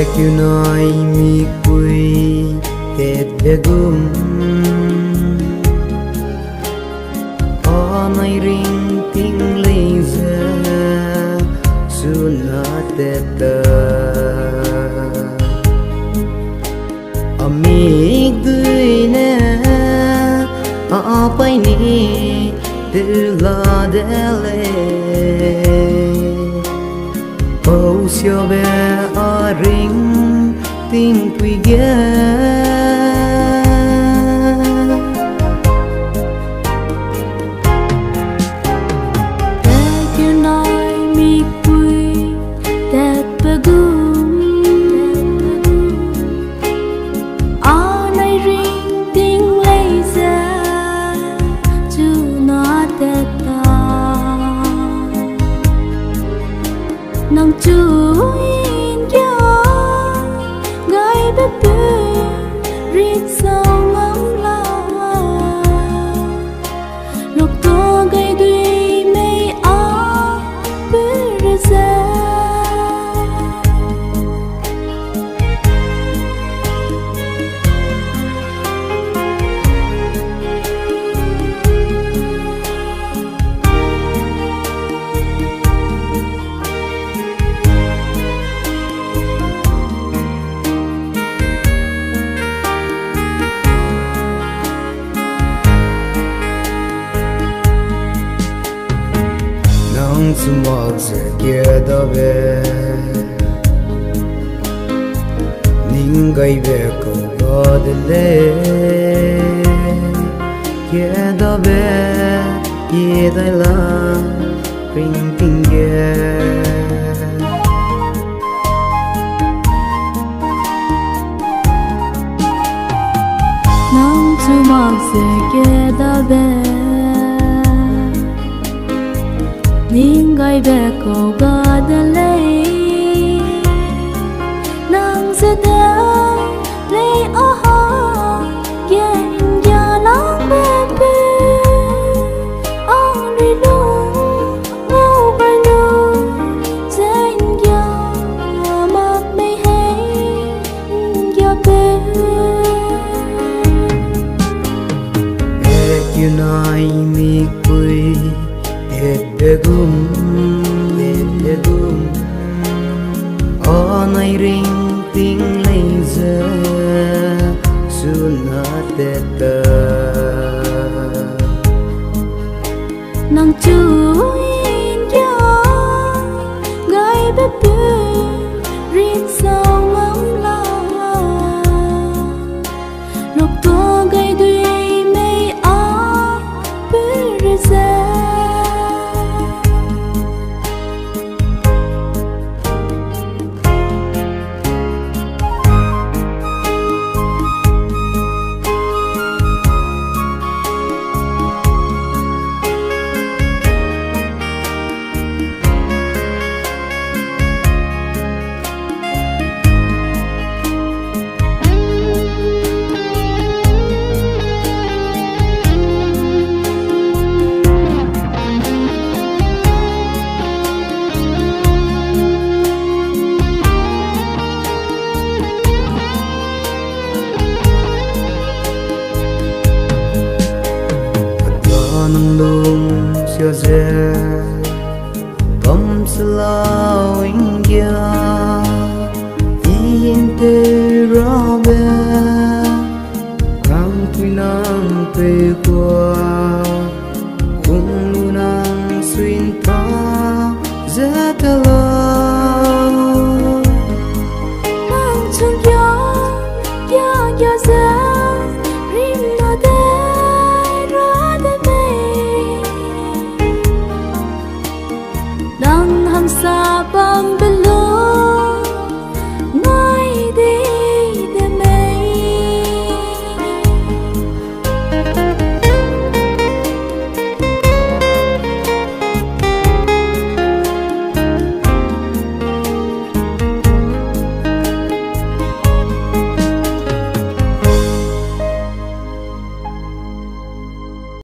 Regunai mi cui ket begum Onai ring ting laser sunateta Amig duina apai ni Tila delay sio siêu a ring tin quy ghé Nang sumak se kia da ve Ning gai ve ko ga de le Kia la Ring ting ge Nang tu mag se ke be Ning gai be ko ga chia rẽ Cầm sẽ là anh kia Yên tê ra bè Càng tuy nắng về qua Cùng lưu nắng xuyên ta Dễ ta